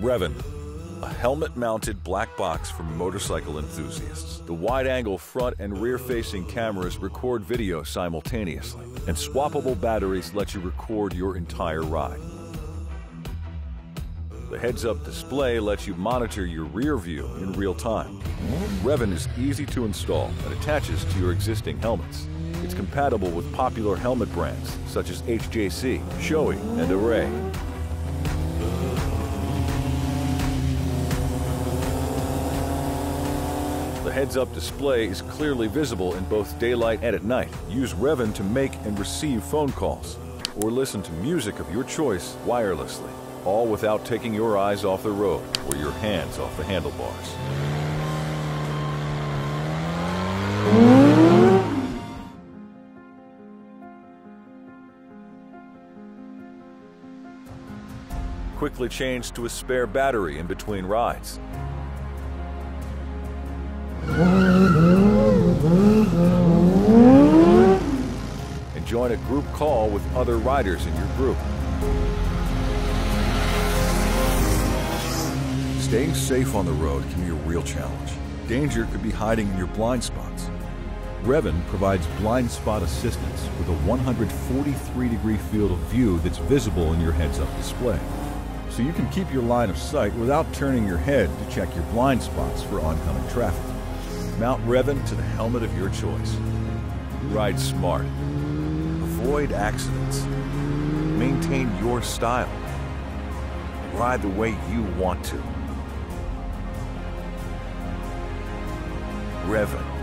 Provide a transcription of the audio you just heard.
Revan, a helmet-mounted black box for motorcycle enthusiasts. The wide-angle front and rear-facing cameras record video simultaneously, and swappable batteries let you record your entire ride. The heads-up display lets you monitor your rear view in real time. Revan is easy to install and attaches to your existing helmets. It's compatible with popular helmet brands such as HJC, Shoei, and Arai. The heads-up display is clearly visible in both daylight and at night. Use Revan to make and receive phone calls, or listen to music of your choice wirelessly, all without taking your eyes off the road or your hands off the handlebars. Quickly change to a spare battery in between rides. And join a group call with other riders in your group. Staying safe on the road can be a real challenge. Danger could be hiding in your blind spots. Revan provides blind spot assistance with a 143 degree field of view that's visible in your heads up display. So you can keep your line of sight without turning your head to check your blind spots for oncoming traffic. Mount Revan to the helmet of your choice. Ride smart. Avoid accidents. Maintain your style. Ride the way you want to. Revan.